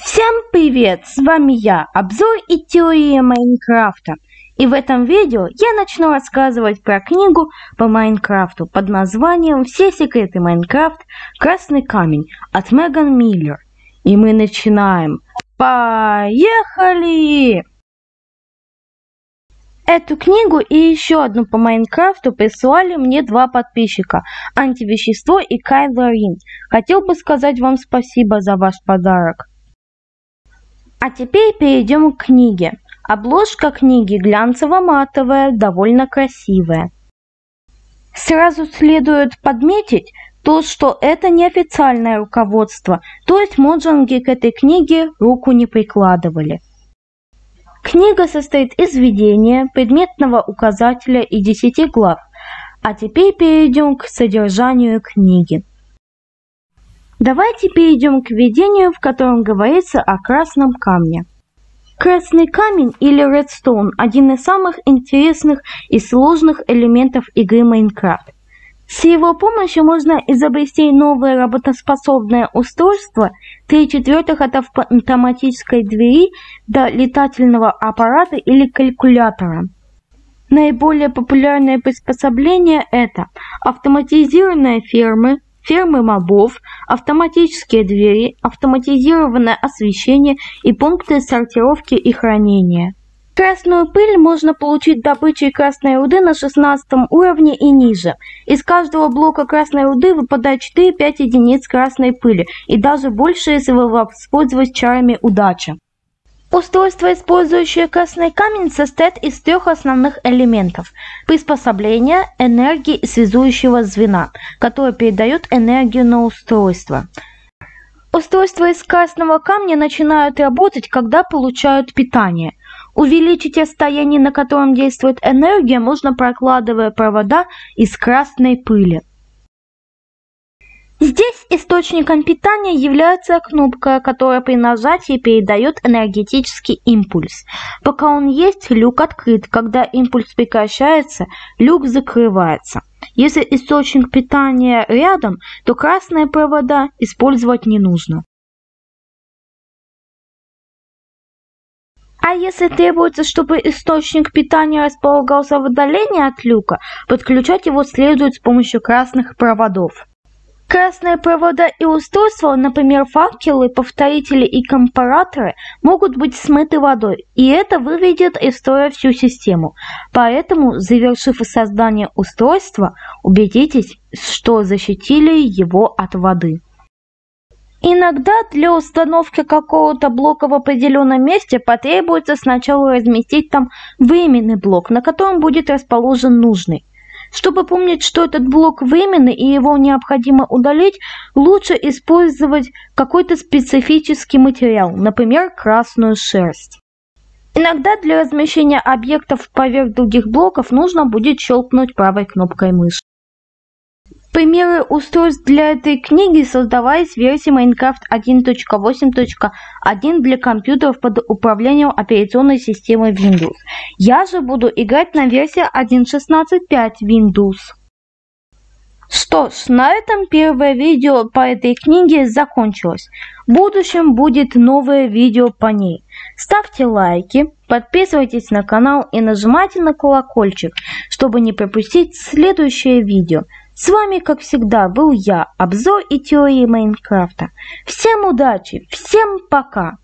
Всем привет! С вами я, обзор и теория Майнкрафта. И в этом видео я начну рассказывать про книгу по Майнкрафту под названием «Все секреты Майнкрафт. Красный камень» от Меган Миллер. И мы начинаем. Поехали! Эту книгу и еще одну по Майнкрафту прислали мне два подписчика – Антивещество и Кайло Рин. Хотел бы сказать вам спасибо за ваш подарок. А теперь перейдем к книге. Обложка книги глянцево-матовая, довольно красивая. Сразу следует подметить то, что это неофициальное руководство, то есть моджанги к этой книге руку не прикладывали. Книга состоит из введения, предметного указателя и десяти глав. А теперь перейдем к содержанию книги. Давайте перейдем к введению, в котором говорится о красном камне. Красный камень или Redstone – один из самых интересных и сложных элементов игры Майнкрафт. С его помощью можно изобрести новое работоспособное устройство, три четвертых от автоматической двери до летательного аппарата или калькулятора. Наиболее популярное приспособление – это автоматизированные фермы, фермы мобов, автоматические двери, автоматизированное освещение и пункты сортировки и хранения. Красную пыль можно получить добычей красной руды на 16 уровне и ниже. Из каждого блока красной руды выпадает 4-5 единиц красной пыли и даже больше, если вы воспользовались чарами удачи. Устройство, использующее красный камень, состоит из трех основных элементов. Приспособления, энергии и связующего звена, которое передает энергию на устройство. Устройства из красного камня начинают работать, когда получают питание. Увеличить расстояние, на котором действует энергия, можно прокладывая провода из красной пыли. Здесь источником питания является кнопка, которая при нажатии передает энергетический импульс. Пока он есть, люк открыт. Когда импульс прекращается, люк закрывается. Если источник питания рядом, то красные провода использовать не нужно. А если требуется, чтобы источник питания располагался в отдалении от люка, подключать его следует с помощью красных проводов. Красные провода и устройства, например, факелы, повторители и компараторы, могут быть смыты водой, и это выведет из строя всю систему. Поэтому, завершив создание устройства, убедитесь, что защитили его от воды. Иногда для установки какого-то блока в определенном месте потребуется сначала разместить там временный блок, на котором будет расположен нужный. Чтобы помнить, что этот блок временный и его необходимо удалить, лучше использовать какой-то специфический материал, например, красную шерсть. Иногда для размещения объектов поверх других блоков нужно будет щелкнуть правой кнопкой мыши. Примеры устройств для этой книги создавались версии Minecraft 1.8.1 для компьютеров под управлением операционной системы Windows. Я же буду играть на версии 1.16.5 Windows. Что ж, на этом первое видео по этой книге закончилось. В будущем будет новое видео по ней. Ставьте лайки, подписывайтесь на канал и нажимайте на колокольчик, чтобы не пропустить следующее видео. С вами, как всегда, был я, обзор и теории Майнкрафта. Всем удачи, всем пока!